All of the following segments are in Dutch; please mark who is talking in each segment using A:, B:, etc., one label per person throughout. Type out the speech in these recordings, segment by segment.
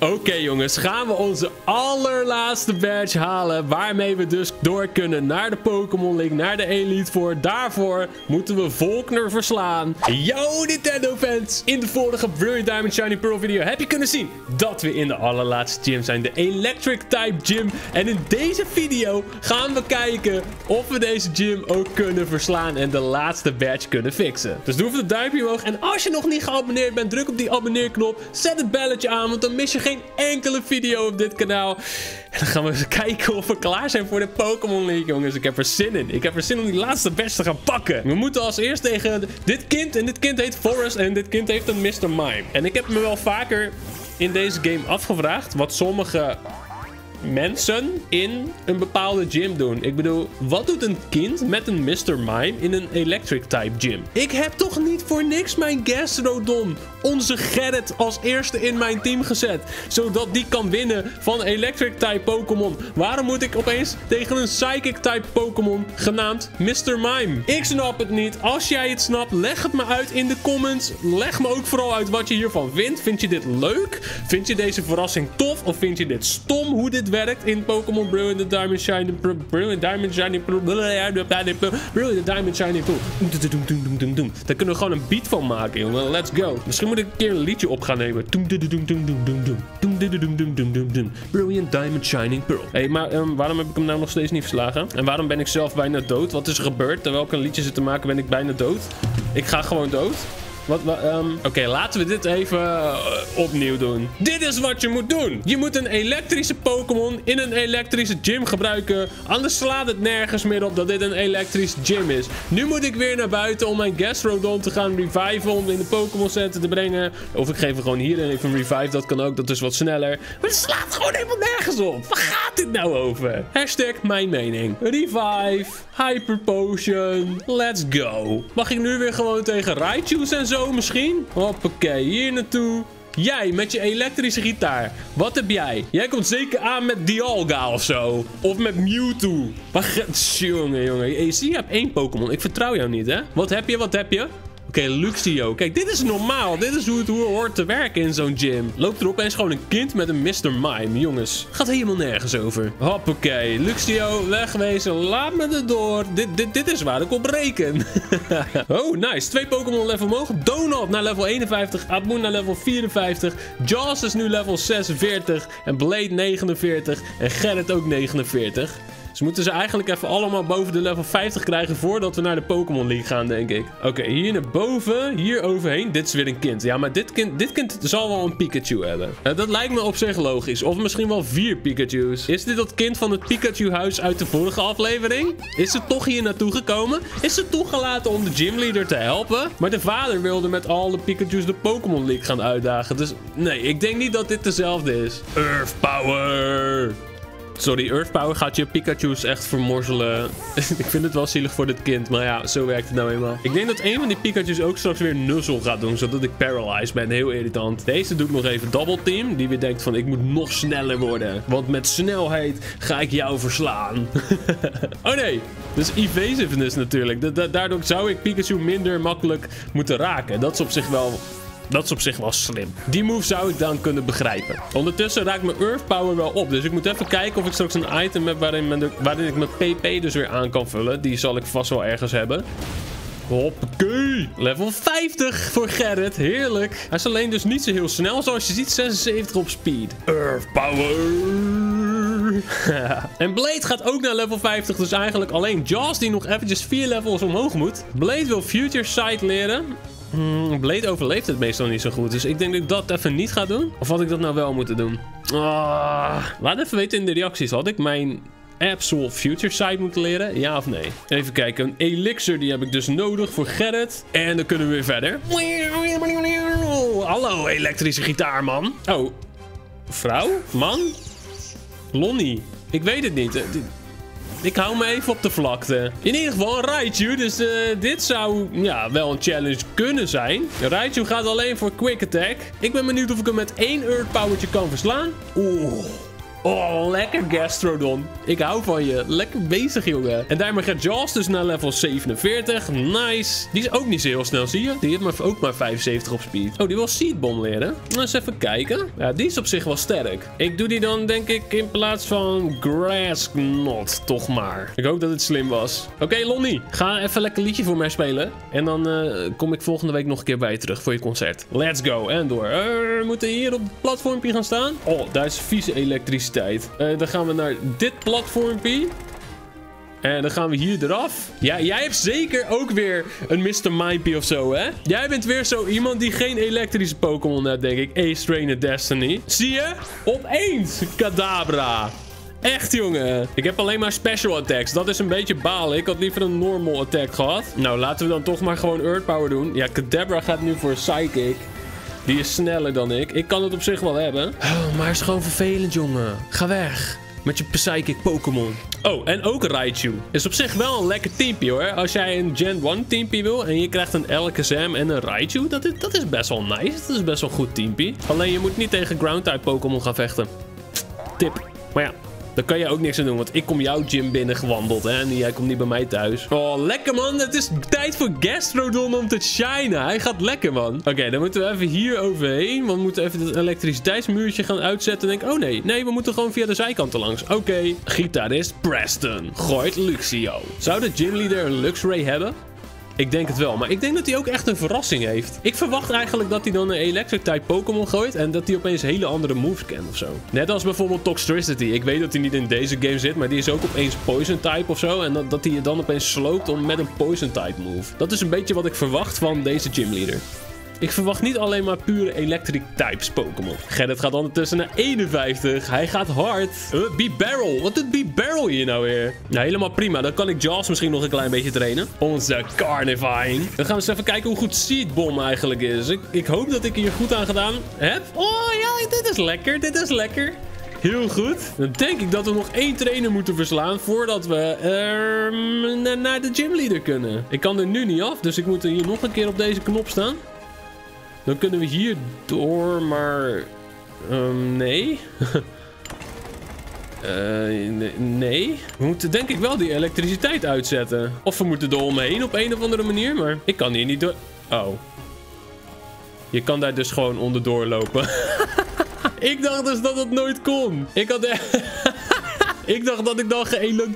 A: Oké jongens, gaan we onze allerlaatste badge halen. Waarmee we dus door kunnen naar de Pokémon League, naar de Elite Four. Daarvoor moeten we Volkner verslaan. Yo Nintendo fans! In de vorige Brilliant Diamond Shiny Pearl video heb je kunnen zien dat we in de allerlaatste gym zijn. De Electric Type Gym. En in deze video gaan we kijken of we deze gym ook kunnen verslaan. En de laatste badge kunnen fixen. Dus doe even de duimpje omhoog. En als je nog niet geabonneerd bent, druk op die abonneerknop. Zet het belletje aan, want dan mis je geen geen enkele video op dit kanaal. En dan gaan we eens kijken of we klaar zijn voor de Pokémon League, jongens. Ik heb er zin in. Ik heb er zin om die laatste best te gaan pakken. We moeten als eerst tegen dit kind. En dit kind heet Forest. En dit kind heeft een Mr. Mime. En ik heb me wel vaker in deze game afgevraagd wat sommige mensen in een bepaalde gym doen. Ik bedoel, wat doet een kind met een Mr. Mime in een electric type gym? Ik heb toch niet voor niks mijn Gastrodon, onze Gerrit, als eerste in mijn team gezet. Zodat die kan winnen van electric type Pokémon. Waarom moet ik opeens tegen een psychic type Pokémon genaamd Mr. Mime? Ik snap het niet. Als jij het snapt, leg het me uit in de comments. Leg me ook vooral uit wat je hiervan vindt. Vind je dit leuk? Vind je deze verrassing tof? Of vind je dit stom hoe dit werkt in Pokémon Brilliant Diamond Shiny Brilliant Diamond Shiny Brilliant Diamond Shiny Pool. Daar kunnen we gewoon een beat van maken, jongen. Let's go. Misschien moet ik een keer een liedje op gaan nemen. Brilliant Diamond Shining Pearl. Hé, hey, maar um, waarom heb ik hem nou nog steeds niet verslagen? En waarom ben ik zelf bijna dood? Wat is er gebeurd? Terwijl ik een liedje zit te maken, ben ik bijna dood. Ik ga gewoon dood. Wat, wat um... Oké, laten we dit even uh, opnieuw doen. Dit is wat je moet doen. Je moet een elektrische Pokémon in een elektrische gym gebruiken. Anders slaat het nergens meer op dat dit een elektrische gym is. Nu moet ik weer naar buiten om mijn Gastrodon te gaan reviven. Om in de Pokémon Center te brengen. Of ik geef hem gewoon hier en even een revive. Dat kan ook, dat is wat sneller. Maar het slaat gewoon helemaal nergens op. Waar gaat dit nou over? Hashtag mijn mening. Revive. Hyper Potion. Let's go. Mag ik nu weer gewoon tegen Raichu's en zo? Misschien? Hoppakee, hier naartoe. Jij met je elektrische gitaar. Wat heb jij? Jij komt zeker aan met Dialga of zo. Of met Mewtwo. Wacht, jongen, jongen. Je ziet, je hebt één Pokémon. Ik vertrouw jou niet, hè? Wat heb je, wat heb je? Oké, Luxio. Kijk, dit is normaal. Dit is hoe het, hoort te werken in zo'n gym. Loopt er opeens gewoon een kind met een Mr. Mime. Jongens, gaat helemaal nergens over. Hoppakee. Luxio, wegwezen. Laat me erdoor. Dit, dit, dit is waar ik op reken. oh, nice. Twee Pokémon level omhoog. Donald naar level 51. Abmoon naar level 54. Jaws is nu level 46. En Blade 49. En Gerrit ook 49. Dus moeten ze eigenlijk even allemaal boven de level 50 krijgen voordat we naar de Pokémon League gaan, denk ik. Oké, hier naar boven, hier overheen. Dit is weer een kind. Ja, maar dit kind, dit kind zal wel een Pikachu hebben. Uh, dat lijkt me op zich logisch. Of misschien wel vier Pikachu's. Is dit dat kind van het Pikachu-huis uit de vorige aflevering? Is ze toch hier naartoe gekomen? Is ze toegelaten om de gymleader te helpen? Maar de vader wilde met al de Pikachu's de Pokémon League gaan uitdagen. Dus nee, ik denk niet dat dit dezelfde is. Earth Power! Sorry, Earth Power gaat je Pikachu's echt vermorzelen. ik vind het wel zielig voor dit kind, maar ja, zo werkt het nou eenmaal. Ik denk dat een van die Pikachu's ook straks weer Nuzzle gaat doen, zodat ik paralyzed ben. Heel irritant. Deze doet nog even Double Team, die weer denkt van ik moet nog sneller worden. Want met snelheid ga ik jou verslaan. oh nee, dus evasiveness natuurlijk. daardoor zou ik Pikachu minder makkelijk moeten raken. Dat is op zich wel dat is op zich wel slim. Die move zou ik dan kunnen begrijpen. Ondertussen raakt mijn Earth Power wel op. Dus ik moet even kijken of ik straks een item heb waarin, waarin ik mijn PP dus weer aan kan vullen. Die zal ik vast wel ergens hebben. Hoppakee. Level 50 voor Gerrit. Heerlijk. Hij is alleen dus niet zo heel snel. Zoals je ziet, 76 op speed. Earth Power. en Blade gaat ook naar level 50. Dus eigenlijk alleen Jaws die nog eventjes 4 levels omhoog moet. Blade wil Future Sight leren. Hmm, Blade overleeft het meestal niet zo goed. Dus ik denk dat ik dat even niet ga doen. Of had ik dat nou wel moeten doen? Ah, laat even weten in de reacties. Had ik mijn Absol Future Sight moeten leren? Ja of nee? Even kijken. Een elixir die heb ik dus nodig voor Gerrit. En dan kunnen we weer verder. Hallo elektrische gitaarman. Oh. Vrouw? Man? Lonnie? Ik weet het niet. Ik hou me even op de vlakte. In ieder geval een Raichu. Dus uh, dit zou ja, wel een challenge kunnen zijn. Raichu gaat alleen voor Quick Attack. Ik ben benieuwd of ik hem met één Earth Powertje kan verslaan. Oeh. Oh, lekker Gastrodon. Ik hou van je. Lekker bezig, jongen. En daarmee gaat Jaws dus naar level 47. Nice. Die is ook niet zo heel snel, zie je? Die heeft maar, ook maar 75 op speed. Oh, die wil Seedbomb leren. Nou, eens even kijken. Ja, die is op zich wel sterk. Ik doe die dan, denk ik, in plaats van Grass Knot, toch maar. Ik hoop dat het slim was. Oké, Lonnie. Ga even lekker liedje voor mij spelen. En dan uh, kom ik volgende week nog een keer bij je terug voor je concert. Let's go. En door. We moeten hier op het platformpje gaan staan. Oh, daar is vieze elektriciteit. Uh, dan gaan we naar dit platformpje. En dan gaan we hier eraf. Ja, jij hebt zeker ook weer een Mr. Mipey of zo, hè? Jij bent weer zo iemand die geen elektrische Pokémon heeft, denk ik. Ace Trainer Destiny. Zie je? Opeens Kadabra. Echt, jongen. Ik heb alleen maar special attacks. Dat is een beetje balen. Ik had liever een normal attack gehad. Nou, laten we dan toch maar gewoon Earth Power doen. Ja, Kadabra gaat nu voor Psychic. Die is sneller dan ik. Ik kan het op zich wel hebben. Oh, maar het is gewoon vervelend, jongen. Ga weg. Met je Psychic Pokémon. Oh, en ook Raichu. Is op zich wel een lekker teampje hoor. Als jij een Gen 1 teampje wil en je krijgt een Alakazam en een Raichu. Dat is, dat is best wel nice. Dat is best wel een goed teampje. Alleen je moet niet tegen Ground-type Pokémon gaan vechten. Tip. Maar ja, daar kan je ook niks aan doen, want ik kom jouw gym binnen gewandeld hè, en jij komt niet bij mij thuis. Oh, lekker man. Het is tijd voor Gastrodon om te shinen. Hij gaat lekker man. Oké, dan moeten we even hier overheen, want we moeten even het elektriciteitsmuurtje gaan uitzetten. denk, oh nee, nee, we moeten gewoon via de zijkanten langs. Oké, okay. gitarist Preston gooit Luxio. Zou de gymleader een Luxray hebben? Ik denk het wel. Maar ik denk dat hij ook echt een verrassing heeft. Ik verwacht eigenlijk dat hij dan een Electric type Pokémon gooit. En dat hij opeens hele andere moves kent of zo. Net als bijvoorbeeld Toxtricity. Ik weet dat hij niet in deze game zit. Maar die is ook opeens Poison type of zo. En dat, dat hij je dan opeens sloopt om met een Poison type move. Dat is een beetje wat ik verwacht van deze gymleader. Ik verwacht niet alleen maar pure electric types Pokémon. Gerrit gaat ondertussen naar 51. Hij gaat hard. Uh, B-Barrel. Wat doet B-Barrel hier nou weer? Nou, helemaal prima. Dan kan ik Jaws misschien nog een klein beetje trainen. Onze Carnivine. Dan gaan we eens even kijken hoe goed Seed Bomb eigenlijk is. Ik, ik hoop dat ik hier goed aan gedaan heb. Oh ja, dit is lekker. Dit is lekker. Heel goed. Dan denk ik dat we nog één trainer moeten verslaan voordat we uh, naar de gymleader kunnen. Ik kan er nu niet af, dus ik moet hier nog een keer op deze knop staan. Dan kunnen we hier door, maar... Um, nee. uh, nee. We moeten denk ik wel die elektriciteit uitzetten. Of we moeten er omheen op een of andere manier, maar ik kan hier niet door... Oh. Je kan daar dus gewoon onderdoor lopen. ik dacht dus dat het nooit kon. Ik had... Ik dacht dat ik dan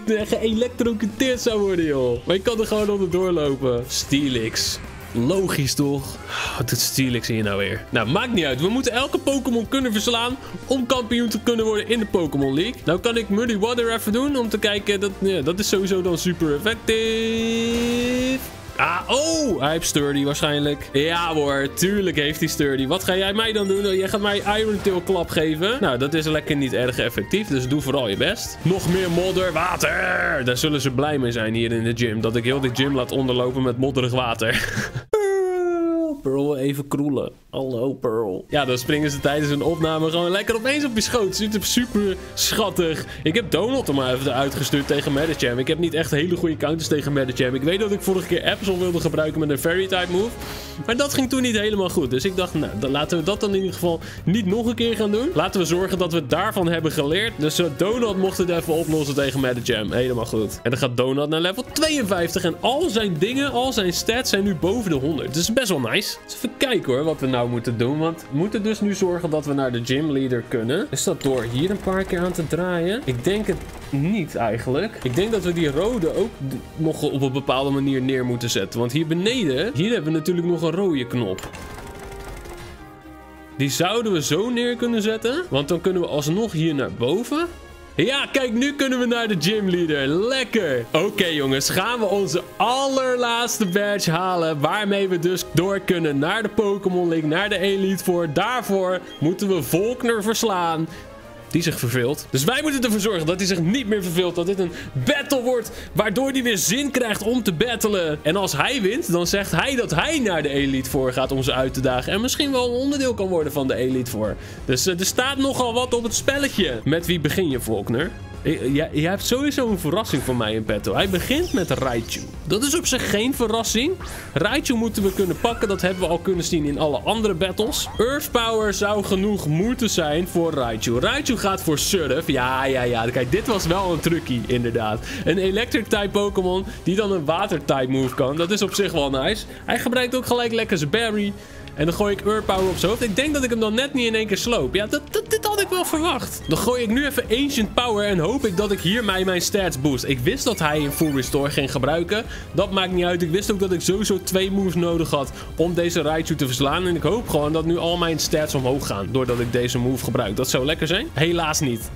A: geëlektrocuteerd zou worden, joh. Maar ik kan er gewoon onderdoor lopen. Steelix. Logisch toch? Wat doet Steelix hier nou weer? Nou, maakt niet uit. We moeten elke Pokémon kunnen verslaan om kampioen te kunnen worden in de Pokémon League. Nou kan ik Muddy Water even doen om te kijken. Dat, dat is sowieso dan super effectief. Ah, oh, hij heeft Sturdy waarschijnlijk. Ja hoor, tuurlijk heeft hij Sturdy. Wat ga jij mij dan doen? Jij gaat mij Iron Tail klap geven. Nou, dat is lekker niet erg effectief, dus doe vooral je best. Nog meer modder, water. Daar zullen ze blij mee zijn hier in de gym. Dat ik heel de gym laat onderlopen met modderig water. Pearl even kroelen. Hallo Pearl. Ja, dan springen ze tijdens een opname gewoon lekker opeens op je schoot. Super, super schattig. Ik heb Donald er maar even uitgestuurd tegen Medicham. Ik heb niet echt hele goede counters tegen Medicham. Ik weet dat ik vorige keer Absol wilde gebruiken met een Fairy type move. Maar dat ging toen niet helemaal goed. Dus ik dacht, nou, laten we dat dan in ieder geval niet nog een keer gaan doen. Laten we zorgen dat we daarvan hebben geleerd. Dus uh, Donald mocht het even oplossen tegen Medicham. Helemaal goed. En dan gaat Donald naar level 52. En al zijn dingen, al zijn stats zijn nu boven de 100. Dus best wel nice. Even kijken hoor, wat we nou moeten doen. Want we moeten dus nu zorgen dat we naar de gymleader kunnen. Is dat door hier een paar keer aan te draaien? Ik denk het niet eigenlijk. Ik denk dat we die rode ook nog op een bepaalde manier neer moeten zetten. Want hier beneden, hier hebben we natuurlijk nog een rode knop. Die zouden we zo neer kunnen zetten. Want dan kunnen we alsnog hier naar boven. Ja, kijk, nu kunnen we naar de gymleader. Lekker. Oké, jongens. Gaan we onze allerlaatste badge halen. Waarmee we dus door kunnen naar de Pokémon League, naar de Elite Four. Daarvoor moeten we Volkner verslaan die zich verveelt. Dus wij moeten ervoor zorgen dat hij zich niet meer verveelt. Dat dit een battle wordt waardoor hij weer zin krijgt om te battelen. En als hij wint, dan zegt hij dat hij naar de Elite voor gaat om ze uit te dagen. En misschien wel een onderdeel kan worden van de Elite voor. Dus uh, er staat nogal wat op het spelletje. Met wie begin je, Volkner? Jij, jij hebt sowieso een verrassing voor mij in petto. Hij begint met Raichu. Dat is op zich geen verrassing. Raichu moeten we kunnen pakken. Dat hebben we al kunnen zien in alle andere battles. Earth Power zou genoeg moeten zijn voor Raichu. Raichu gaat voor Surf. Ja, ja, ja. Kijk, dit was wel een truckie, inderdaad. Een Electric-type Pokémon die dan een Water-type move kan. Dat is op zich wel nice. Hij gebruikt ook gelijk lekker zijn Berry. En dan gooi ik Earth Power op zijn hoofd. Ik denk dat ik hem dan net niet in één keer sloop. Ja, dat, dat, dit had ik wel verwacht. Dan gooi ik nu even Ancient Power en hoop ik dat ik hiermee mijn stats boost. Ik wist dat hij een Full Restore ging gebruiken. Dat maakt niet uit. Ik wist ook dat ik sowieso twee moves nodig had om deze Raichu te verslaan. En ik hoop gewoon dat nu al mijn stats omhoog gaan doordat ik deze move gebruik. Dat zou lekker zijn. Helaas niet.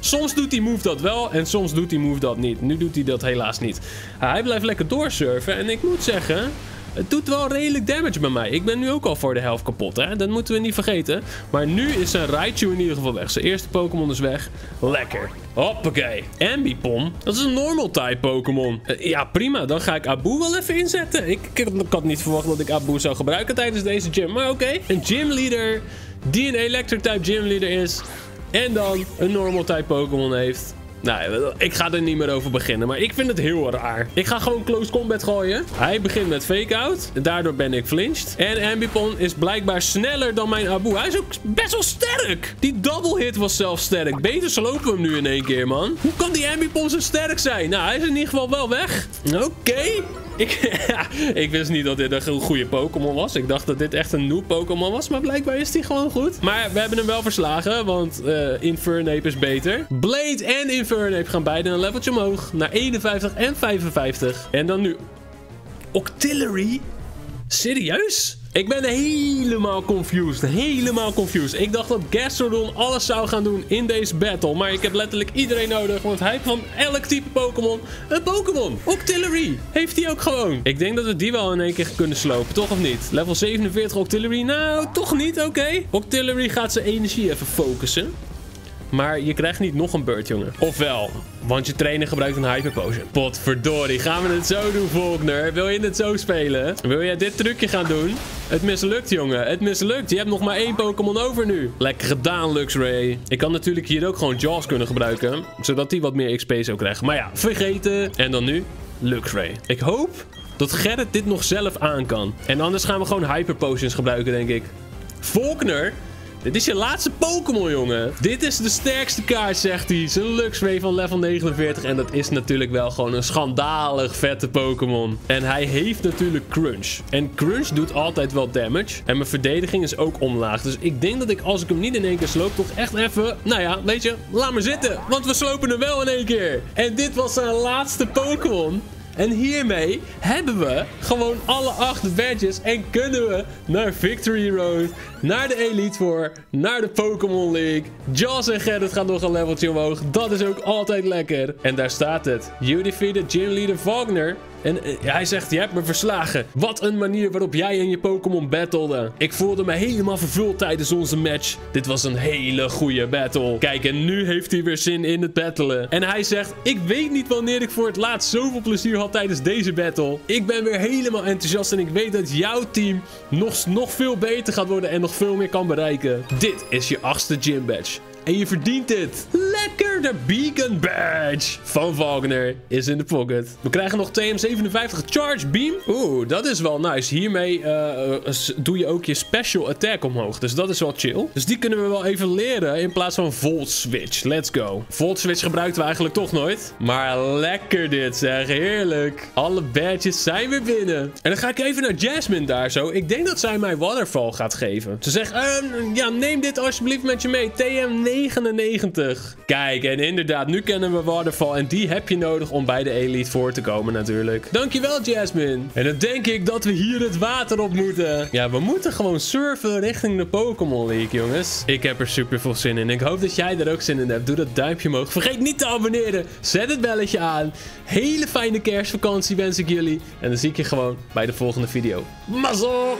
A: Soms doet die move dat wel en soms doet die move dat niet. Nu doet hij dat helaas niet. Hij blijft lekker doorsurfen en ik moet zeggen... Het doet wel redelijk damage bij mij. Ik ben nu ook al voor de helft kapot, hè. Dat moeten we niet vergeten. Maar nu is zijn Raichu in ieder geval weg. Zijn eerste Pokémon is weg. Lekker. Hoppakee. Ambipom. Dat is een normal type Pokémon. Uh, ja, prima. Dan ga ik Abu wel even inzetten. Ik, ik, had niet verwacht dat ik Abu zou gebruiken tijdens deze gym. Maar oké. Een gymleader die een electric type gymleader is. En dan een normal type Pokémon heeft. Nou, ik ga er niet meer over beginnen, maar ik vind het heel raar. Ik ga gewoon close combat gooien. Hij begint met fake out. Daardoor ben ik flinched. En Ambipon is blijkbaar sneller dan mijn Abu. Hij is ook best wel sterk. Die double hit was zelfs sterk. Beter slopen we hem nu in één keer, man. Hoe kan die Ambipon zo sterk zijn? Nou, hij is in ieder geval wel weg. Oké. Ik, wist niet dat dit een goede Pokémon was. Ik dacht dat dit echt een noob Pokémon was. Maar blijkbaar is die gewoon goed. Maar we hebben hem wel verslagen. Want uh, Infernape is beter. Blade en Infernape gaan beide een leveltje omhoog. Naar 51 en 55. En dan nu... Octillery? Serieus? Ik ben helemaal confused. Helemaal confused. Ik dacht dat Gastrodon alles zou gaan doen in deze battle. Maar ik heb letterlijk iedereen nodig. Want hij heeft van elk type Pokémon een Pokémon. Octillery heeft hij ook gewoon. Ik denk dat we die wel in één keer kunnen slopen. Toch of niet? Level 47 Octillery. Nou, toch niet. Oké. Octillery gaat zijn energie even focussen. Maar je krijgt niet nog een beurt, jongen. Ofwel, want je trainer gebruikt een Hyper Potion. Potverdorie, gaan we het zo doen, Volkner? Wil je het zo spelen? Wil jij dit trucje gaan doen? Het mislukt, jongen. Het mislukt. Je hebt nog maar één Pokémon over nu. Lekker gedaan, Luxray. Ik kan natuurlijk hier ook gewoon Jaws kunnen gebruiken. Zodat hij wat meer XP zou krijgen. Maar ja, vergeten. En dan nu Luxray. Ik hoop dat Gerrit dit nog zelf aan kan. En anders gaan we gewoon Hyper Potions gebruiken, denk ik. Volkner dit is je laatste Pokémon, jongen. Dit is de sterkste kaart, zegt hij. Zijn Luxray van level 49. En dat is natuurlijk wel gewoon een schandalig vette Pokémon. En hij heeft natuurlijk Crunch. En Crunch doet altijd wel damage. En mijn verdediging is ook omlaag. Dus ik denk dat ik, als ik hem niet in één keer sloop, toch echt even... Nou ja, weet je, laat maar zitten. Want we slopen hem wel in één keer. En dit was zijn laatste Pokémon. En hiermee hebben we gewoon alle acht badges en kunnen we naar Victory Road, naar de Elite Four, naar de Pokémon League. Jaws en Gerrit gaan nog een leveltje omhoog. Dat is ook altijd lekker. En daar staat het. You defeated Gym Leader Wagner en uh, hij zegt, je hebt me verslagen. Wat een manier waarop jij en je Pokémon battleden. Ik voelde me helemaal vervuld tijdens onze match. Dit was een hele goede battle. Kijk, en nu heeft hij weer zin in het battelen. En hij zegt, ik weet niet wanneer ik voor het laatst zoveel plezier had tijdens deze battle. Ik ben weer helemaal enthousiast en ik weet dat jouw team nog, nog veel beter gaat worden en nog veel meer kan bereiken. Dit is je achtste gym badge. En je verdient het. De Beacon Badge van Wagner is in de pocket. We krijgen nog TM57 Charge Beam. Oeh, dat is wel nice. Hiermee uh, doe je ook je special attack omhoog. Dus dat is wel chill. Dus die kunnen we wel even leren in plaats van Volt Switch. Let's go. Volt Switch gebruikten we eigenlijk toch nooit. Maar lekker dit zeg. Heerlijk. Alle badges zijn weer binnen. En dan ga ik even naar Jasmine daar zo. Ik denk dat zij mij Waterfall gaat geven. Ze zegt, uh, ja, neem dit alsjeblieft met je mee. TM 99. Kijk, en inderdaad, nu kennen we Waterfall. En die heb je nodig om bij de Elite voor te komen natuurlijk. Dankjewel, Jasmine. En dan denk ik dat we hier het water op moeten. Ja, we moeten gewoon surfen richting de Pokémon League, jongens. Ik heb er super veel zin in. Ik hoop dat jij er ook zin in hebt. Doe dat duimpje omhoog. Vergeet niet te abonneren. Zet het belletje aan. Hele fijne kerstvakantie wens ik jullie. En dan zie ik je gewoon bij de volgende video. Mazzel!